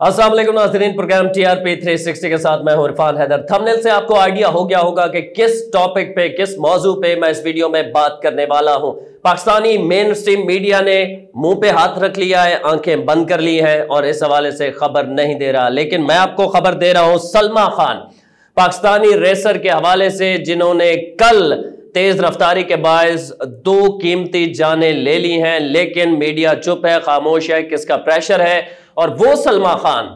अस्सलाम नाजरीन, programme TRP 360 के साथ मैं हूँ इरफान हैदर। थंबनेल से आपको आइडिया हो गया होगा कि किस टॉपिक पे, किस मौजू पे मैं इस वीडियो में बात करने वाला हूँ। पाकिस्तानी मेन स्ट्रीम मीडिया ने मुँह पे हाथ रख लिया है, आँखें बंद कर ली हैं और इस हवाले से खबर नहीं दे रहा। लेकिन मैं आपको खबर दे रहा हूँ सलमा खान, पाकिस्तानी रेसर के हवाले से, जिन्होंने कल तेज रफ्तारी के बायस दो कीमती जाने ले ली हैं। लेकिन मीडिया चुप है, खामोश है, किसका प्रेशर है? और वो सलमा खान,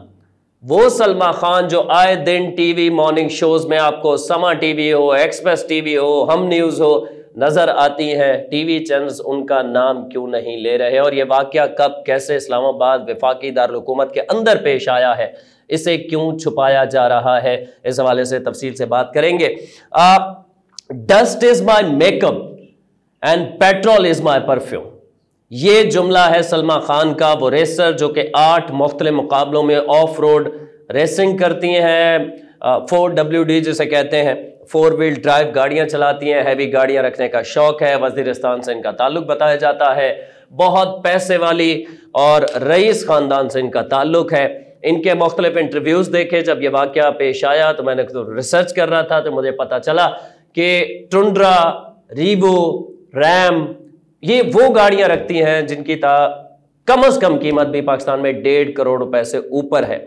वो सलमा खान जो आए दिन टीवी मॉर्निंग शोज़ में आपको समा टीवी हो एक्सप्रेस टीवी हो, हम न्यूज़ हो, नज़र आती हैं। टीवी चैनल्स उनका नाम क्यों नहीं ले रहे और ये वाक्य कब, कैसे इस्लामाबाद विफाकी दारकूमत के अंदर पेश आया है? इसे क्यों छुपाया जा रहा है? इस हवाले से तफसील से बात करेंगे। Dust is my makeup and petrol is my perfume ये जुमला है सलमा खान का, वो रेसर जो कि आठ मुख्तलि मुकाबलों में ऑफ़ रोड रेसिंग करती हैं। फोर डब्ल्यू डी जिसे कहते हैं, फोर व्हील ड्राइव गाड़ियाँ चलाती हैं, हैवी गाड़ियाँ रखने का शौक है वजीरस्तान से इनका ताल्लुक बताया जाता है। बहुत पैसे वाली और रईस ख़ानदान से इनका ताल्लुक है। इनके मुख्तलिफ़ इंटरव्यूज़ देखे, जब ये वाक़ पेश आया तो मैंने तो रिसर्च कर रहा था तो मुझे पता चला कि टुंड्रा, रीबो, रैम ये वो गाड़ियाँ रखती हैं जिनकी ता कम अज कम कीमत भी पाकिस्तान में डेढ़ करोड़ रुपए से ऊपर है।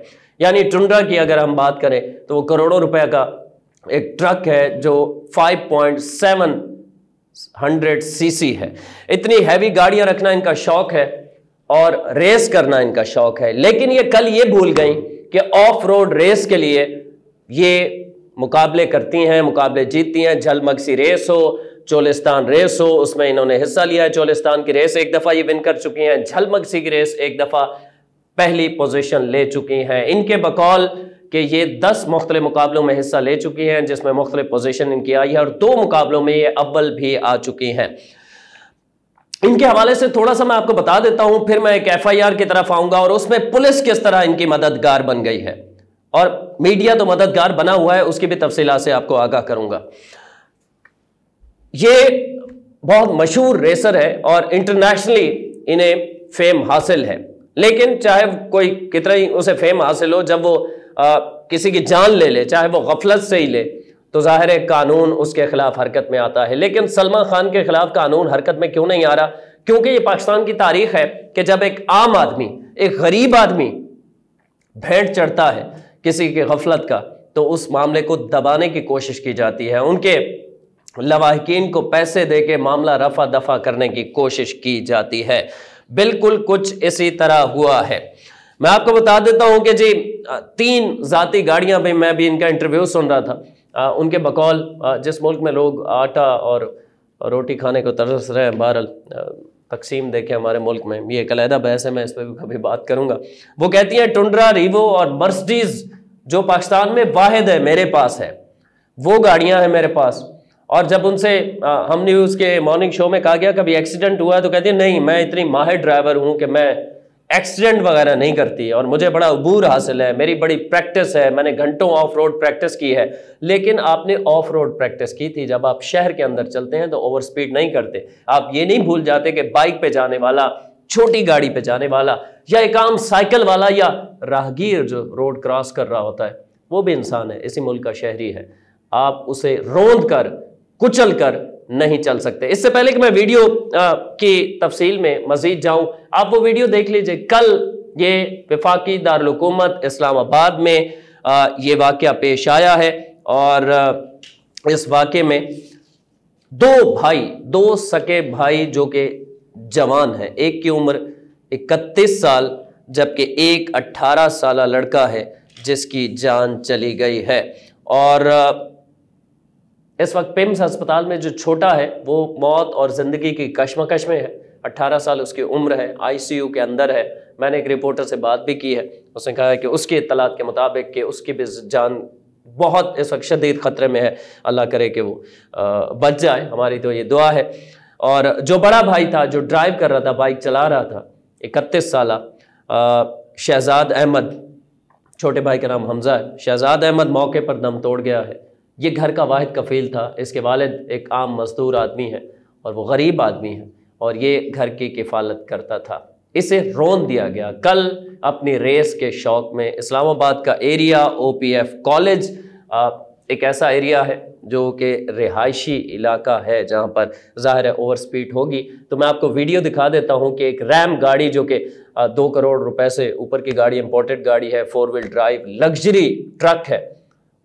यानी टुंड्रा की अगर हम बात करें तो वो करोड़ों रुपए का एक ट्रक है जो 5.7 हंड्रेड सीसी है। इतनी हैवी गाड़ियाँ रखना इनका शौक है और रेस करना इनका शौक है। लेकिन ये कल ये भूल गई कि ऑफ़ रोड रेस के लिए ये मुकाबले करती हैं, मुकाबले जीतती हैं, झलमगसी रेस हो चोलिस्तान रेस हो, उसमें इन्होंने हिस्सा लिया है चोलिस्तान की रेस। एक दफ़ा ये विन कर चुकी हैं झलमगसी की रेस, एक दफ़ा पहली पोजीशन ले चुकी हैं। इनके बकौल कि ये दस मुख्तलि मुकाबलों में हिस्सा ले चुकी हैं, जिसमें मुख्तलि पोजीशन इनकी आई है और दो मुकाबलों में ये अव्वल भी आ चुकी हैं। इनके हवाले से थोड़ा सा मैं आपको बता देता हूँ, फिर मैं एक एफ़ आई आर की तरफ़ आऊँगा और उसमें पुलिस किस तरह इनकी मददगार बन गई है। और मीडिया तो मददगार बना हुआ है, उसकी भी तफसीला से आपको आगाह करूँगा। ये बहुत मशहूर रेसर है और इंटरनेशनली इन्हें फेम हासिल है। लेकिन चाहे कोई कितना ही उसे फेम हासिल हो जब वो आ, किसी की जान ले ले चाहे वो गफलत से ही ले तो ज़ाहिर है कानून उसके खिलाफ हरकत में आता है। लेकिन सलमा खान के खिलाफ कानून हरकत में क्यों नहीं आ रहा? क्योंकि ये पाकिस्तान की तारीख है कि जब एक आम आदमी एक गरीब आदमी भेंट चढ़ता है किसी की गफलत का तो उस मामले को दबाने की कोशिश की जाती है। उनके लवाहकिन को पैसे दे के मामला रफा दफ़ा करने की कोशिश की जाती है। बिल्कुल कुछ इसी तरह हुआ है। मैं आपको बता देता हूँ कि जी तीन जाती गाड़ियाँ भी मैं भी इनका इंटरव्यू सुन रहा था। आ, उनके बकौल आ, जिस मुल्क में लोग आटा और रोटी खाने को तरस रहे हैं बहरल तकसीम देखे हमारे मुल्क में ये एक अलहदा बहस है मैं इस पर भी कभी बात करूँगा। वो कहती हैं टुंड्रा रीवो और मर्सडीज जो पाकिस्तान में वाहिद है मेरे पास है। वो गाड़ियाँ हैं मेरे पास और जब उनसे हम न्यूज़ के मॉर्निंग शो में कहा गया कभी एक्सीडेंट हुआ तो कहती नहीं, मैं इतनी माहिर ड्राइवर हूँ कि मैं एक्सीडेंट वगैरह नहीं करती और मुझे बड़ा अबूर हासिल है, मेरी बड़ी प्रैक्टिस है, मैंने घंटों ऑफ़ रोड प्रैक्टिस की है। लेकिन आपने ऑफ़ रोड प्रैक्टिस की थी, जब आप शहर के अंदर चलते हैं तो ओवर स्पीड नहीं करते। आप ये नहीं भूल जाते कि बाइक पे जाने वाला, छोटी गाड़ी पे जाने वाला, या एक आम साइकिल वाला, या राहगीर जो रोड क्रॉस कर रहा होता है, वो भी इंसान है, इसी मुल्क का शहरी है। आप उसे रोंद कर कुचल कर नहीं चल सकते। इससे पहले कि मैं वीडियो आ, की तफसील में मजीद जाऊँ आप वो वीडियो देख लीजिए। कल ये विफाकी दारकूमत इस्लामाबाद में आ, ये वाक़ पेश आया है और आ, इस वाक़े में दो भाई दो सके भाई जो कि जवान हैं। एक की उम्र इकतीस साल जबकि एक अट्ठारह साल लड़का है जिसकी जान चली गई है। और इस वक्त पिम्स अस्पताल में जो छोटा है, वो मौत और ज़िंदगी की कश्मकश में है। 18 साल उसकी उम्र है, आईसीयू के अंदर है। मैंने एक रिपोर्टर से बात भी की है। उसने कहा है कि उसकी इतलात के मुताबिक कि उसकी भी जान बहुत इस वक्त शदीद ख़तरे में है। अल्लाह करे कि वो बच जाए। हमारी तो ये दुआ है। और जो बड़ा भाई था, जो ड्राइव कर रहा था बाइक चला रहा था, इकतीस साल शहजाद अहमद, छोटे भाई का नाम हमजा है। शहजाद अहमद मौके पर दम तोड़ गया है। ये घर का वाहिद कफ़ील था, इसके वालिद एक आम मजदूर आदमी है और वो गरीब आदमी है और ये घर की किफ़ालत करता था। इसे रोन दिया गया। कल अपनी रेस के शौक में इस्लामाबाद का एरिया, ओपीएफ कॉलेज एक ऐसा एरिया है जो कि रिहायशी इलाका है जहाँ पर ज़ाहिर है ओवर स्पीड होगी। तो मैं आपको वीडियो दिखा देता हूँ कि एक रैम गाड़ी जो कि दो करोड़ रुपए से ऊपर की गाड़ी, इंपोर्टेड गाड़ी है, four wheel drive, luxury truck है।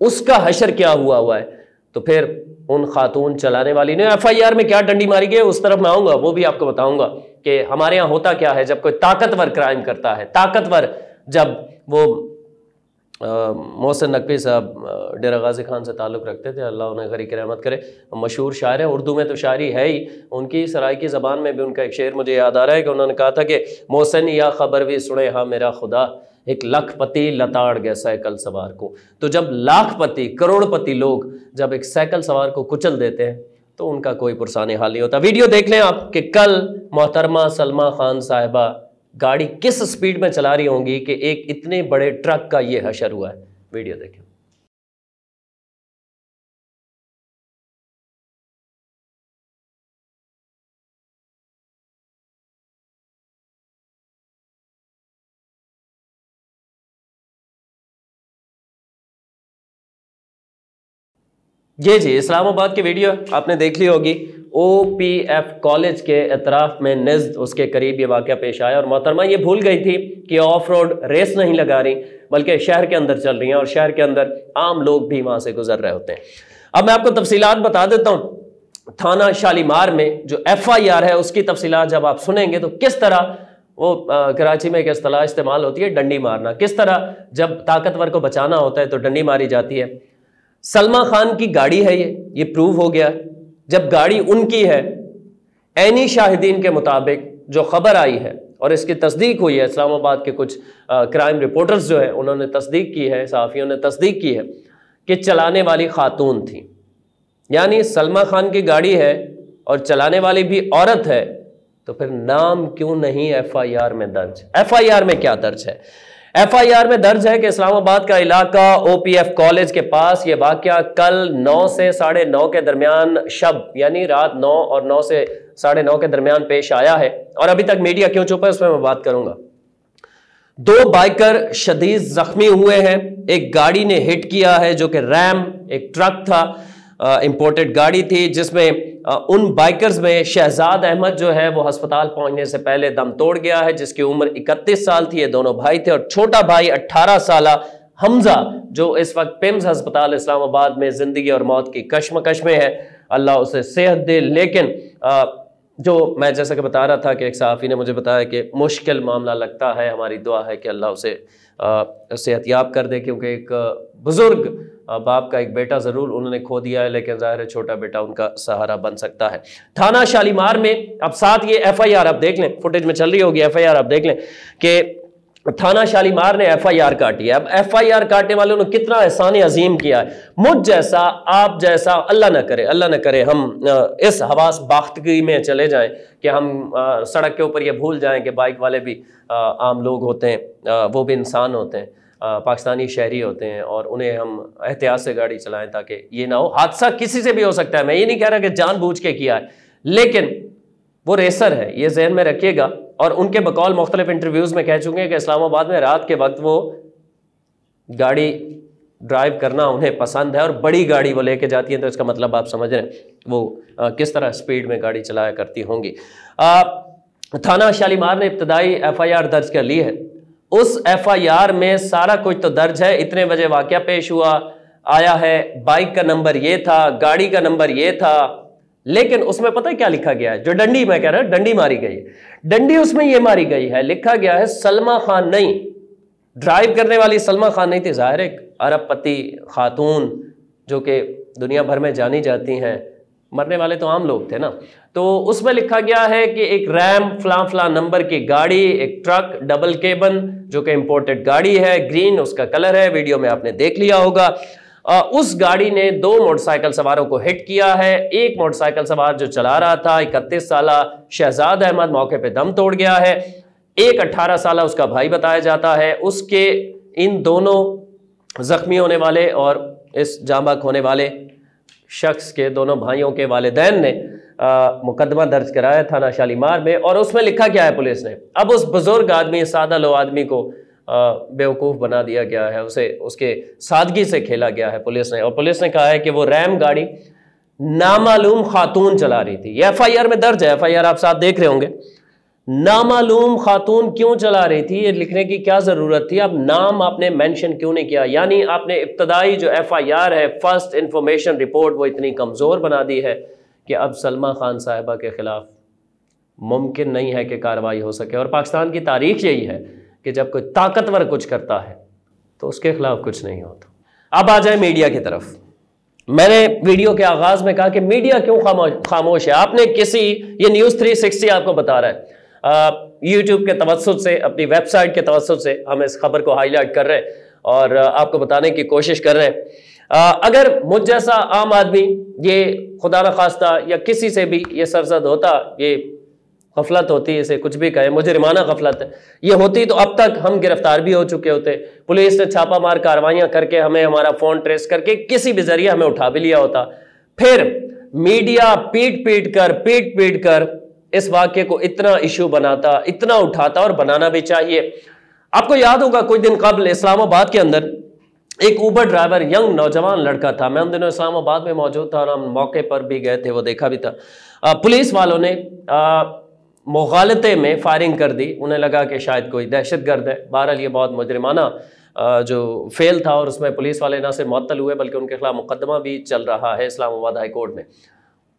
उसका हशर क्या हुआ हुआ है? तो फिर उन खातून चलाने वाली ने एफआईआर में क्या डंडी मारी गई? उस तरफ़ मैं आऊँगा, वो भी आपको बताऊँगा कि हमारे यहाँ होता क्या है जब कोई ताकतवर क्राइम करता है। ताकतवर जब वो मोहसिन नकवी साहब डेरा गाजी खान से ताल्लुक़ रखते थे, अल्लाह उन्हें गरी रहमत करे। मशहूर शायर है, उर्दू में तो शायरी है ही। उनकी सराय की ज़बान में भी उनका एक शेर मुझे याद आ रहा है कि उन्होंने कहा था कि मोहसिन या ख़बर भी सुने हाँ मेरा खुदा। एक लखपति लताड़ गया साइकिल सवार को। तो जब लाखपति, करोड़पति लोग जब एक साइकिल सवार को कुचल देते हैं तो उनका कोई पुरसानी हाल नहीं होता। वीडियो देख लें आप कि कल मोहतरमा सलमा खान साहिबा गाड़ी किस स्पीड में चला रही होंगी कि एक इतने बड़े ट्रक का ये हशर हुआ है। वीडियो देखें। जी जी, इस्लामाबाद की वीडियो आपने देख ली होगी। ओ पी एफ़ कॉलेज के अतराफ में नज्द उसके करीब ये वाक़ पेश आया और मोहतरमा, ये भूल गई थी कि ऑफ़ रोड रेस नहीं लगा रही, बल्कि शहर के अंदर चल रही हैं और शहर के अंदर आम लोग भी वहाँ से गुजर रहे होते हैं। अब मैं आपको तफसीलात बता देता हूँ। थाना शालीमार में जो एफ़ आई आर है, उसकी तफसीलात जब आप सुनेंगे तो किस तरह वो कराची में एक असलाह इस्तेमाल होती है, डंडी मारना। किस तरह जब ताकतवर को बचाना होता है तो डंडी मारी जाती है। सलमा खान की गाड़ी है ये ये प्रूव हो गया। जब गाड़ी उनकी है, एनी शाहिदीन के मुताबिक जो खबर आई है, और इसकी तस्दीक हुई है, इस्लामाबाद के कुछ क्राइम रिपोर्टर्स जो है, उन्होंने तस्दीक की है, सहाफ़ियों ने तस्दीक की है कि चलाने वाली खातून थी। यानी सलमा खान की गाड़ी है और चलाने वाली भी औरत है तो फिर नाम क्यों नहीं एफआईआर में दर्ज? एफआईआर में क्या दर्ज है? एफआईआर में दर्ज है कि इस्लामाबाद का इलाका ओपीएफ कॉलेज के पास यह वाक्य कल 9 से साढ़े नौ के दरमियान शब, यानी रात 9 और 9 से साढ़े नौ के दरमियान पेश आया है। और अभी तक मीडिया क्यों चुप है उसमें मैं बात करूँगा। दो बाइकर शदीद जख्मी हुए हैं। एक गाड़ी ने हिट किया है जो कि रैम, एक ट्रक था। इंपोर्टेड गाड़ी थी, जिसमें उन बाइकर्स में शहजाद अहमद जो है, वो अस्पताल पहुँचने से पहले दम तोड़ गया है, जिसकी उम्र 31 साल थी, ये दोनों भाई थे, और छोटा भाई 18 साल हमजा, जो इस वक्त पिम्स अस्पताल इस्लामाबाद में ज़िंदगी और मौत की कश्मकश में है। अल्लाह उसे सेहत दे, लेकिन जो मैं जैसा कि बता रहा था कि एक सहाफ़ी ने मुझे बताया कि मुश्किल मामला लगता है, हमारी दुआ है कि अल्लाह उसे सेहत याब कर दे क्योंकि एक बुज़ुर्ग बाप का एक बेटा ज़रूर उन्होंने खो दिया है, लेकिन ज़ाहिर है छोटा बेटा उनका सहारा बन सकता है। थाना शालीमार में, अब साथ ये एफ़ आई आर आप देख लें फुटेज में चल रही होगी एफ़ आई आर आप देख लें कि थाना शालीमार ने एफ़ आई आर काटी है। अब एफ़ आई आर काटने वालों ने कितना एहसान अजीम किया है। मुझ जैसा, आप जैसा, अल्लाह ना करे, अल्लाह न करे, हम इस हवास बाख्तगी में चले जाएँ कि हम सड़क के ऊपर ये भूल जाएँ कि बाइक वाले भी आम लोग होते हैं वो भी इंसान होते हैं पाकिस्तानी शहरी होते हैं और उन्हें हम एहतियात से गाड़ी चलाएँ ताकि ये ना हो। हादसा किसी से भी हो सकता है। मैं ये नहीं कह रहा कि जानबूझ के किया है, लेकिन वो रेसर है, ये जहन में रखिएगा। और उनके बकौल मुख्तलिफ़ इंटरव्यूज़ में कह चुके हैं कि इस्लामाबाद में रात के वक्त वो गाड़ी ड्राइव करना उन्हें पसंद है और बड़ी गाड़ी वो लेके जाती है तो इसका मतलब आप समझ रहे हैं वो आ, किस तरह स्पीड में गाड़ी चलाया करती होंगी। थाना शालीमार ने इब्तदाई एफ़ आई आर दर्ज कर ली है। उस एफ़ आई आर में सारा कुछ तो दर्ज है इतने बजे वाक्य पेश हुआ आया है बाइक का नंबर ये था गाड़ी का नंबर ये था लेकिन उसमें पता है क्या लिखा गया है? जो डंडी मैं कह रहा हूँ, डंडी मारी गई डंडी उसमें यह मारी गई है, लिखा गया है, सलमा खान नहीं। ड्राइव करने वाली सलमा खान नहीं थी, ज़ाहिर एक अरबपति खातून जो कि दुनिया भर में जानी जाती हैं। मरने वाले तो आम लोग थे ना। तो उसमें लिखा गया है कि एक रैम, फ्ला फ्ला नंबर की गाड़ी, एक ट्रक, डबल केबन जो कि इंपोर्टेड गाड़ी है ग्रीन उसका कलर है, वीडियो में आपने देख लिया होगा। उस गाड़ी ने दो मोटरसाइकिल सवारों को हिट किया है। एक मोटरसाइकिल सवार जो चला रहा था इकतीस साल शहजाद अहमद मौके पर दम तोड़ गया है। एक अट्ठारह साल उसका भाई बताया जाता है। उसके इन दोनों जख्मी होने वाले और इस जांबाक होने वाले शख्स के दोनों भाइयों के वालदेन ने आ, मुकदमा दर्ज कराया थाना शालीमार में और उसमें लिखा क्या है पुलिस ने? अब उस बुज़ुर्ग आदमी सादा लो आदमी को बेवकूफ़ बना दिया गया है, उसे, उसके सादगी से खेला गया है पुलिस ने। और पुलिस ने कहा है कि वो रैम गाड़ी नामालूम खातून चला रही थी। आई आर में दर्ज है एफ़ आई आर आप साथ देख रहे होंगे। नामालूम खातून क्यों चला रही थी, ये लिखने की क्या ज़रूरत थी? अब नाम आपने मेंशन क्यों नहीं किया? यानी आपने इब्तदाई जो एफ़ आई आर है, फ़र्स्ट इंफॉर्मेशन रिपोर्ट, वो इतनी कमज़ोर बना दी है कि अब सलमा खान साहिबा के ख़िलाफ़ मुमकिन नहीं है कि कार्रवाई हो सके। और पाकिस्तान की तारीख यही है कि जब कोई ताकतवर कुछ करता है तो उसके खिलाफ कुछ नहीं होता। अब आ जाए मीडिया की तरफ़। मैंने वीडियो के आगाज़ में कहा कि मीडिया क्यों खामोश है? आपने किसी ये न्यूज़ 360 आपको बता रहा है। यूट्यूब के तवसत से अपनी वेबसाइट के तवसत से हम इस खबर को हाईलाइट कर रहे हैं और आपको बताने की कोशिश कर रहे हैं। आ, अगर मुझ जैसा आम आदमी ये खुदा न खास्ता या किसी से भी ये सरजद होता ये गफलत होती है इसे कुछ भी कहे। मुजरिमाना गफलत है। ये होती तो अब तक हम गिरफ़्तार भी हो चुके होते। पुलिस ने छापा मार कार्रवाइयाँ करके हमें हमारा फ़ोन ट्रेस करके किसी भी ज़रिए हमें उठा भी लिया होता। फिर मीडिया पीट पीट कर पीट पीट कर इस वाक्य को इतना इशू बनाता इतना उठाता और बनाना भी चाहिए। आपको याद होगा कुछ दिन कबल इस्लामाबाद के अंदर एक ऊबर ड्राइवर यंग नौजवान लड़का था। मैं उन दिनों इस्लामाबाद में मौजूद था और हम मौके पर भी गए थे वो देखा भी था। आ, पुलिस वालों ने मुगालते में फायरिंग कर दी। उन्हें लगा कि शायद कोई दहशत गर्द है। बहरहाल, ये बहुत मुजरमाना जो फेल था और उसमें पुलिस वाले ना सिर्फ़ मअतल हुए, बल्कि उनके खिलाफ मुकदमा भी चल रहा है इस्लामाबाद हाई कोर्ट में।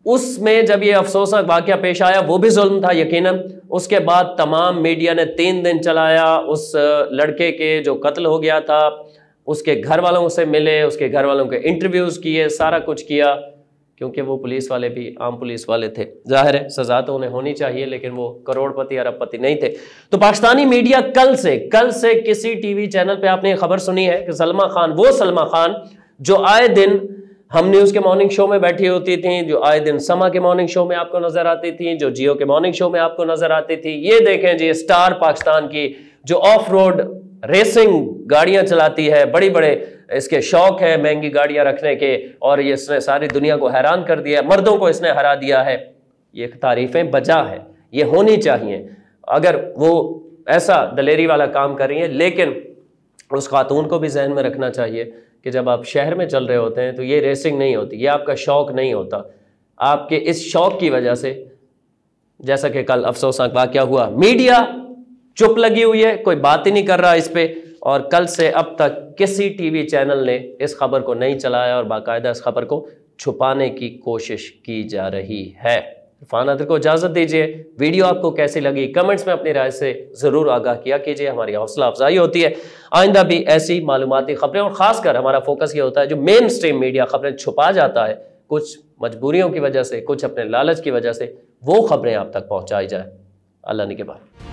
उसमें जब ये अफसोसनाक वाक़ पेश आया, वो भी जुल्म था यकीनन। उसके बाद तमाम मीडिया ने तीन दिन चलाया। उस लड़के के जो कत्ल हो गया था, उसके घर वालों से मिले, उसके घर वालों के इंटरव्यूज़ किए, सारा कुछ किया। क्योंकि वो पुलिस वाले भी आम पुलिस वाले थे। ज़ाहिर है, सज़ा तो उन्हें होनी चाहिए, लेकिन वो करोड़पति, अरबपति नहीं थे। तो पाकिस्तानी मीडिया कल से कल से किसी टीवी चैनल पे आपने खबर सुनी है कि सलमा खान, वो सलमा खान, जो आए दिन हम न्यूज़ के मॉर्निंग शो में बैठी होती थी, जो आए दिन समा के मॉर्निंग शो में आपको नज़र आती थी, जो जियो के मॉर्निंग शो में आपको नज़र आती थी, ये देखें जी स्टार पाकिस्तान की, जो ऑफ़ रोड रेसिंग गाड़ियाँ चलाती है बड़ी बड़े इसके शौक है महँगी गाड़ियाँ रखने के, और ये इसने सारी दुनिया को हैरान कर दिया है, मर्दों को इसने हरा दिया है। ये तारीफें बजा है, ये होनी चाहिए। अगर वो ऐसा दलेरी वाला काम कर रही है, लेकिन उस खातून को भी जहन में रखना चाहिए कि जब आप शहर में चल रहे होते हैं तो ये रेसिंग नहीं होती, ये आपका शौक नहीं होता। आपके इस शौक की वजह से, जैसा कि कल अफसोसनाक वाक्य हुआ, मीडिया चुप लगी हुई है, कोई बात ही नहीं कर रहा इस पर और कल से अब तक किसी टीवी चैनल ने इस खबर को नहीं चलाया और बाकायदा इस खबर को छुपाने की कोशिश की जा रही है। इरफान अदर को इजाज़त दीजिए। वीडियो आपको कैसी लगी? कमेंट्स में अपनी राय से ज़रूर आगाह किया कीजिए। हमारी हौसला अफजाई होती है। आइंदा भी ऐसी मालूमती खबरें और ख़ासकर हमारा फोकस ये होता है जो मेन स्ट्रीम मीडिया खबरें छुपा जाता है, कुछ मजबूरियों की वजह से, कुछ अपने लालच की वजह से वो खबरें आप तक पहुँचाई जाए। अल्लाह ने के बाद।